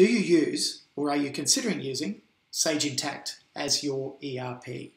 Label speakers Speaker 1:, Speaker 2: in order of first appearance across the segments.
Speaker 1: Do you use, or are you considering using, Sage Intacct as your ERP?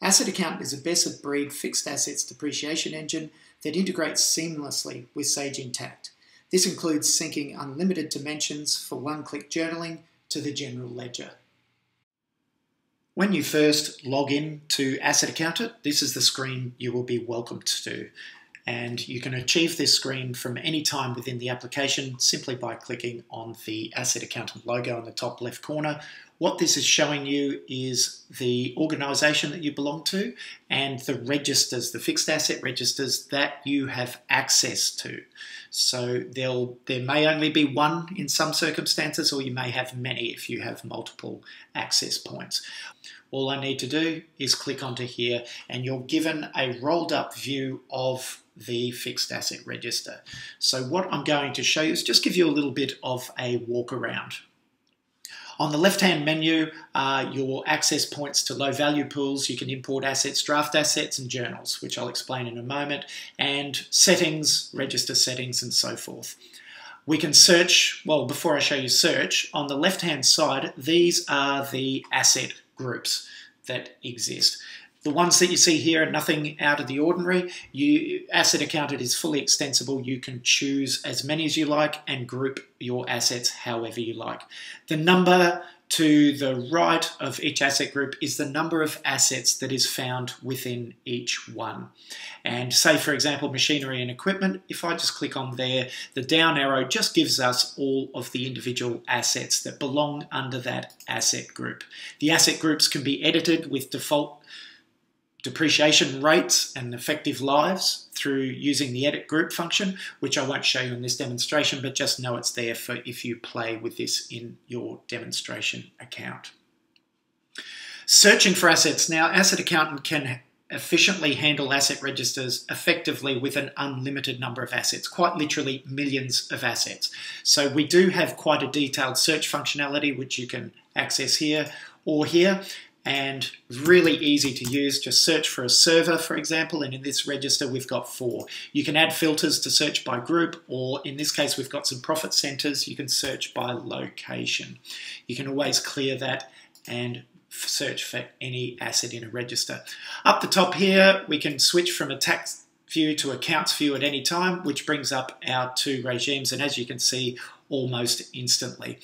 Speaker 1: Asset Account is a best of breed fixed assets depreciation engine that integrates seamlessly with Sage Intacct. This includes syncing unlimited dimensions for one click journaling to the general ledger. When you first log in to Asset Accountant, this is the screen you will be welcomed to. And you can achieve this screen from any time within the application simply by clicking on the Asset Accountant logo in the top left corner. What this is showing you is the organization that you belong to and the registers, the fixed asset registers that you have access to. So there'll, there may only be one in some circumstances, or you may have many if you have multiple access points. All I need to do is click onto here and you're given a rolled up view of the fixed asset register. So what I'm going to show you is just give you a little bit of a walk around. On the left-hand menu are your access points to low-value pools. You can import assets, draft assets, and journals, which I'll explain in a moment, and settings, register settings, and so forth. We can search, well, before I show you search, on the left-hand side, these are the asset groups that exist. The ones that you see here are nothing out of the ordinary. You, Asset Accountant is fully extensible. You can choose as many as you like and group your assets however you like. The number to the right of each asset group is the number of assets that is found within each one. And say, for example, machinery and equipment, if I just click on there, the down arrow just gives us all of the individual assets that belong under that asset group. The asset groups can be edited with default depreciation rates and effective lives through using the edit group function, which I won't show you in this demonstration, but just know it's there for if you play with this in your demonstration account. Searching for assets. Now, Asset Accountant can efficiently handle asset registers effectively with an unlimited number of assets, quite literally millions of assets. So we do have quite a detailed search functionality, which you can access here or here and really easy to use. Just search for a server, for example, and in this register we've got four. You can add filters to search by group, or in this case we've got some profit centers, you can search by location. You can always clear that and search for any asset in a register. Up the top here, we can switch from a tax view to accounts view at any time, which brings up our two regimes. And as you can see, almost instantly.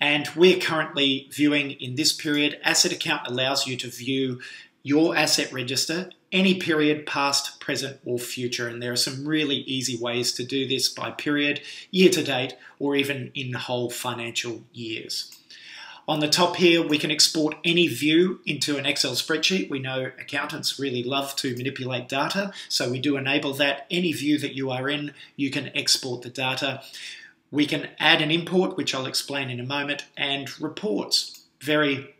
Speaker 1: And we're currently viewing in this period, asset account allows you to view your asset register any period past, present or future. And there are some really easy ways to do this by period, year to date, or even in whole financial years. On the top here, we can export any view into an Excel spreadsheet. We know accountants really love to manipulate data, so we do enable that. Any view that you are in, you can export the data. We can add an import, which I'll explain in a moment, and reports. Very,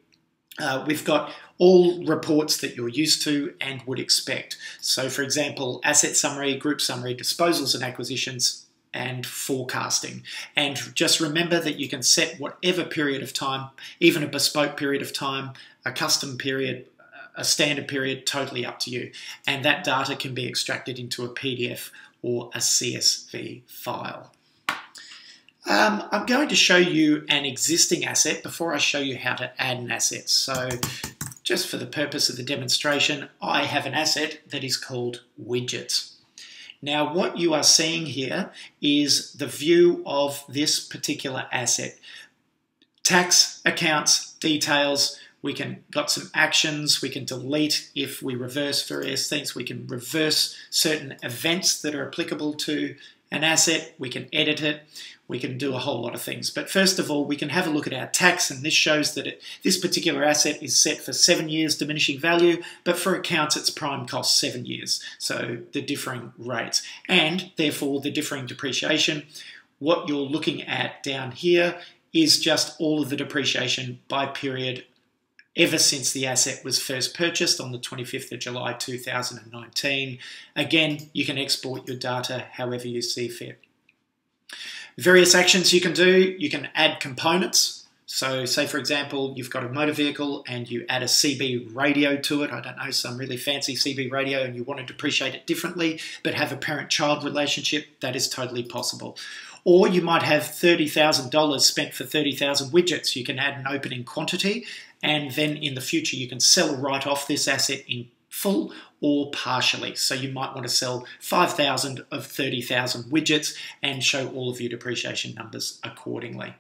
Speaker 1: uh, we've got all reports that you're used to and would expect. So for example, asset summary, group summary, disposals and acquisitions, and forecasting. And just remember that you can set whatever period of time, even a bespoke period of time, a custom period, a standard period, totally up to you. And that data can be extracted into a PDF or a CSV file. Um, I'm going to show you an existing asset before I show you how to add an asset. So just for the purpose of the demonstration, I have an asset that is called widgets. Now what you are seeing here is the view of this particular asset. Tax, accounts, details, we can got some actions, we can delete if we reverse various things, we can reverse certain events that are applicable to an asset, we can edit it, we can do a whole lot of things. But first of all, we can have a look at our tax, and this shows that it, this particular asset is set for seven years diminishing value, but for accounts its prime cost seven years, so the differing rates, and therefore the differing depreciation. What you're looking at down here is just all of the depreciation by period ever since the asset was first purchased on the 25th of July 2019. Again, you can export your data however you see fit. Various actions you can do, you can add components. So say for example, you've got a motor vehicle and you add a CB radio to it, I don't know, some really fancy CB radio and you want to depreciate it differently, but have a parent-child relationship, that is totally possible. Or you might have $30,000 spent for 30,000 widgets. You can add an opening quantity, and then in the future, you can sell right off this asset in full or partially. So you might want to sell 5,000 of 30,000 widgets and show all of your depreciation numbers accordingly.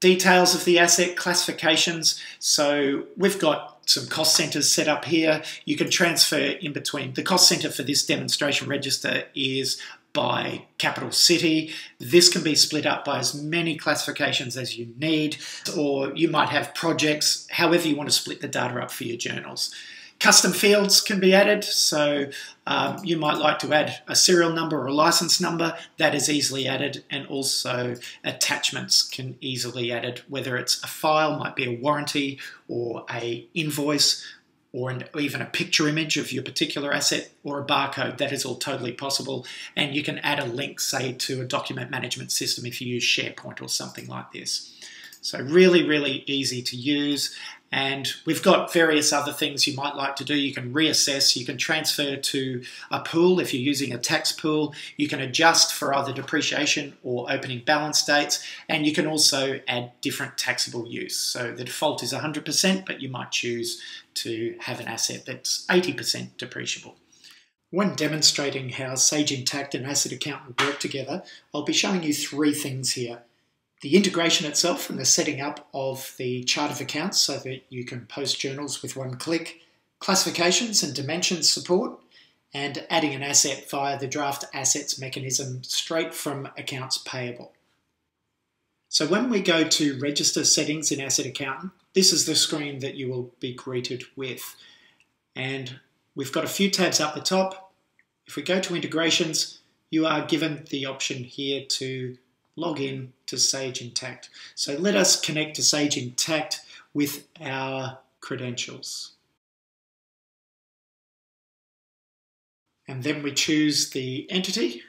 Speaker 1: Details of the asset classifications. So we've got some cost centers set up here. You can transfer in between. The cost center for this demonstration register is by capital city. This can be split up by as many classifications as you need, or you might have projects, however you want to split the data up for your journals. Custom fields can be added, so um, you might like to add a serial number or a license number. That is easily added, and also attachments can easily added, whether it's a file, might be a warranty, or a invoice, or an, even a picture image of your particular asset, or a barcode. That is all totally possible, and you can add a link, say, to a document management system if you use SharePoint or something like this. So really, really easy to use. And we've got various other things you might like to do. You can reassess, you can transfer to a pool if you're using a tax pool, you can adjust for either depreciation or opening balance dates, and you can also add different taxable use. So the default is 100%, but you might choose to have an asset that's 80% depreciable. When demonstrating how Sage Intacct and Asset Accountant work together, I'll be showing you three things here the integration itself and the setting up of the chart of accounts so that you can post journals with one click, classifications and dimensions support, and adding an asset via the draft assets mechanism straight from accounts payable. So when we go to register settings in Asset Accountant, this is the screen that you will be greeted with. And we've got a few tabs up the top. If we go to integrations, you are given the option here to log in to Sage Intacct. So let us connect to Sage Intacct with our credentials. And then we choose the entity.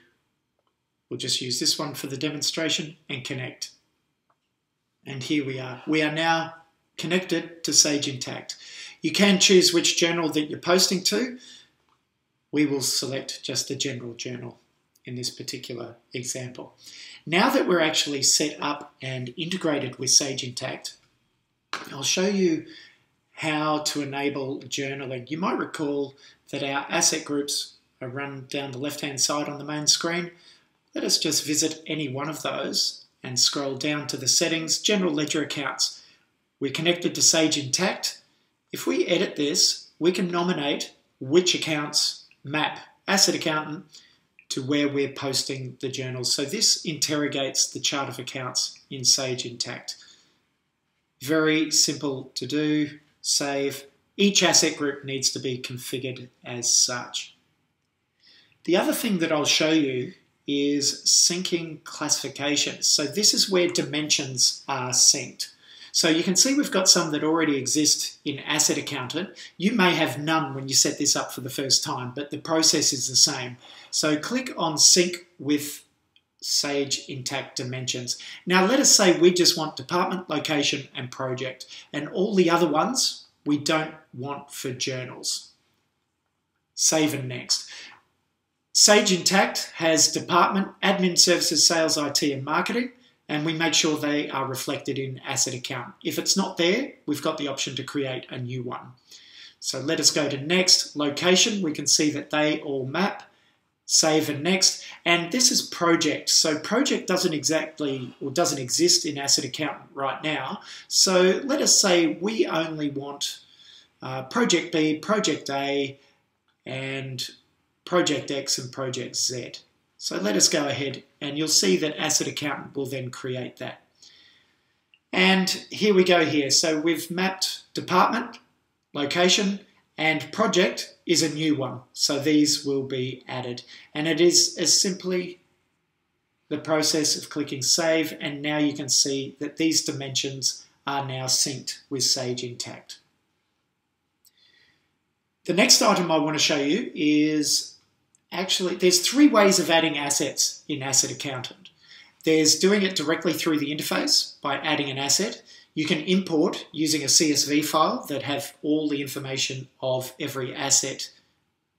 Speaker 1: We'll just use this one for the demonstration and connect. And here we are. We are now connected to Sage Intacct. You can choose which journal that you're posting to. We will select just the general journal in this particular example. Now that we're actually set up and integrated with Sage Intacct, I'll show you how to enable journaling. You might recall that our asset groups are run down the left-hand side on the main screen. Let us just visit any one of those and scroll down to the settings, general ledger accounts. We're connected to Sage Intacct. If we edit this, we can nominate which accounts map asset accountant to where we're posting the journals. So this interrogates the chart of accounts in Sage Intacct. Very simple to do, save. Each asset group needs to be configured as such. The other thing that I'll show you is syncing classifications. So this is where dimensions are synced. So you can see we've got some that already exist in Asset Accountant. You may have none when you set this up for the first time, but the process is the same. So click on Sync with Sage Intacct Dimensions. Now let us say we just want department, location, and project, and all the other ones we don't want for journals. Save and next. Sage Intacct has department, admin services, sales, IT, and marketing and we make sure they are reflected in asset account. If it's not there, we've got the option to create a new one. So let us go to next, location, we can see that they all map, save and next, and this is project. So project doesn't exactly, or doesn't exist in asset account right now. So let us say we only want uh, project B, project A, and project X and project Z. So let us go ahead and you'll see that Asset Accountant will then create that. And here we go here. So we've mapped department, location, and project is a new one. So these will be added. And it is as simply the process of clicking save and now you can see that these dimensions are now synced with Sage Intacct. The next item I want to show you is actually, there's three ways of adding assets in Asset Accountant. There's doing it directly through the interface by adding an asset. You can import using a CSV file that have all the information of every asset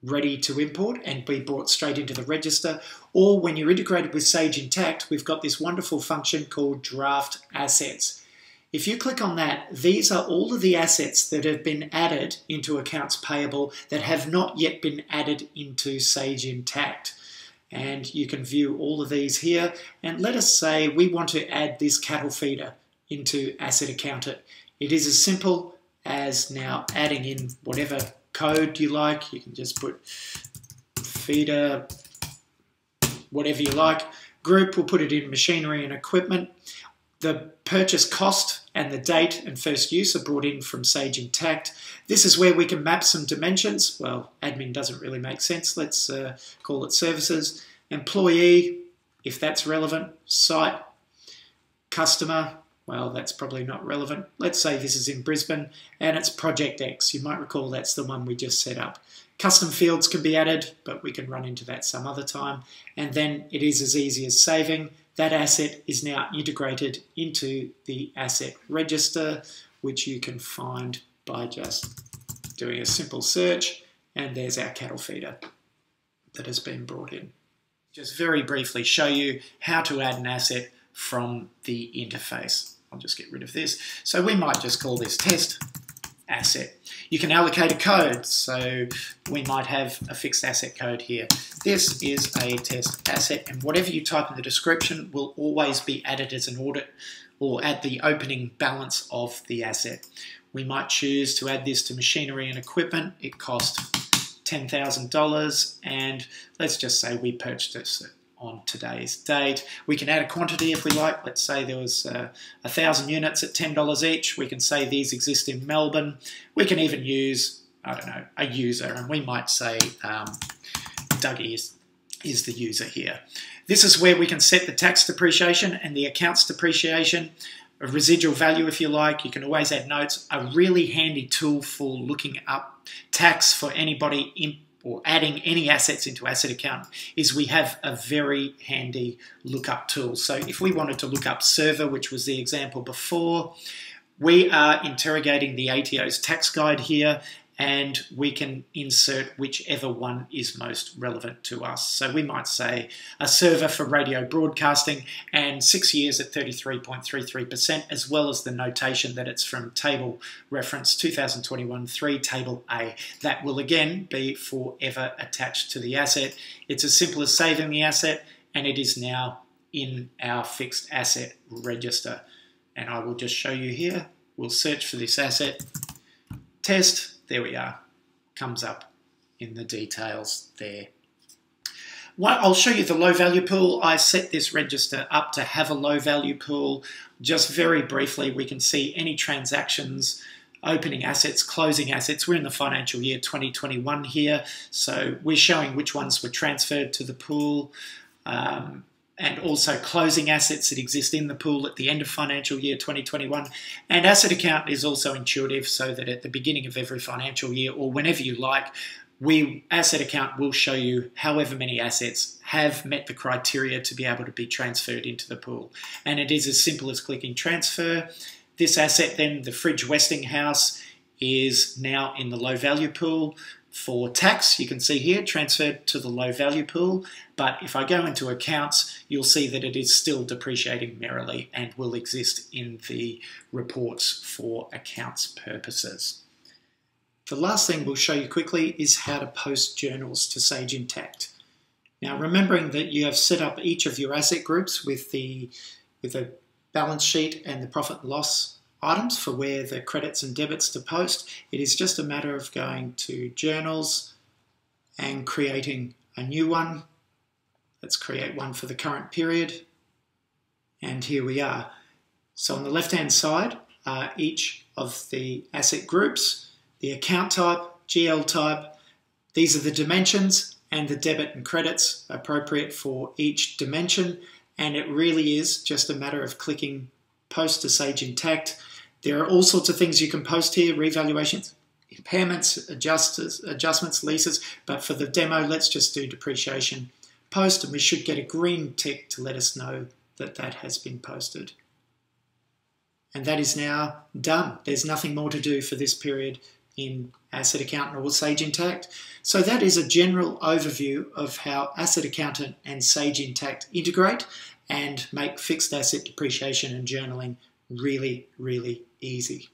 Speaker 1: ready to import and be brought straight into the register. Or when you're integrated with Sage Intacct, we've got this wonderful function called Draft Assets. If you click on that, these are all of the assets that have been added into accounts payable that have not yet been added into Sage Intacct. And you can view all of these here. And let us say we want to add this cattle feeder into Asset Accountant. It is as simple as now adding in whatever code you like. You can just put feeder, whatever you like. Group, we'll put it in machinery and equipment. The purchase cost and the date and first use are brought in from Sage Intacct. This is where we can map some dimensions. Well, admin doesn't really make sense. Let's uh, call it services. Employee, if that's relevant. Site, customer, well, that's probably not relevant. Let's say this is in Brisbane and it's Project X. You might recall that's the one we just set up. Custom fields can be added, but we can run into that some other time. And then it is as easy as saving. That asset is now integrated into the asset register, which you can find by just doing a simple search. And there's our cattle feeder that has been brought in. Just very briefly show you how to add an asset from the interface. I'll just get rid of this. So we might just call this test asset. You can allocate a code, so we might have a fixed asset code here. This is a test asset, and whatever you type in the description will always be added as an audit or at the opening balance of the asset. We might choose to add this to machinery and equipment. It cost $10,000, and let's just say we purchased it on today's date. We can add a quantity if we like. Let's say there was uh, a thousand units at $10 each. We can say these exist in Melbourne. We can even use, I don't know, a user, and we might say um, Dougie is, is the user here. This is where we can set the tax depreciation and the accounts depreciation, a residual value if you like. You can always add notes. A really handy tool for looking up tax for anybody in or adding any assets into asset account is we have a very handy lookup tool. So if we wanted to look up server, which was the example before, we are interrogating the ATO's tax guide here and we can insert whichever one is most relevant to us. So we might say a server for radio broadcasting and six years at 33.33%, as well as the notation that it's from table reference 2021-3, table A. That will again be forever attached to the asset. It's as simple as saving the asset and it is now in our fixed asset register. And I will just show you here. We'll search for this asset, test, there we are, comes up in the details there. I'll show you the low value pool. I set this register up to have a low value pool. Just very briefly, we can see any transactions, opening assets, closing assets. We're in the financial year 2021 here, so we're showing which ones were transferred to the pool. Um, and also closing assets that exist in the pool at the end of financial year 2021. And asset account is also intuitive so that at the beginning of every financial year or whenever you like, we asset account will show you however many assets have met the criteria to be able to be transferred into the pool. And it is as simple as clicking transfer. This asset then, the fridge Westinghouse, is now in the low value pool. For tax, you can see here, transferred to the low value pool, but if I go into accounts, you'll see that it is still depreciating merrily and will exist in the reports for accounts purposes. The last thing we'll show you quickly is how to post journals to Sage Intacct. Now remembering that you have set up each of your asset groups with the with a balance sheet and the profit and loss items for where the credits and debits to post. It is just a matter of going to journals and creating a new one. Let's create one for the current period. And here we are. So on the left hand side are each of the asset groups, the account type, GL type. These are the dimensions and the debit and credits appropriate for each dimension. And it really is just a matter of clicking post to Sage Intacct there are all sorts of things you can post here, revaluations, impairments, adjusters, adjustments, leases, but for the demo, let's just do depreciation post, and we should get a green tick to let us know that that has been posted. And that is now done. There's nothing more to do for this period in Asset Accountant or Sage Intacct. So that is a general overview of how Asset Accountant and Sage Intacct integrate and make fixed asset depreciation and journaling really, really easy.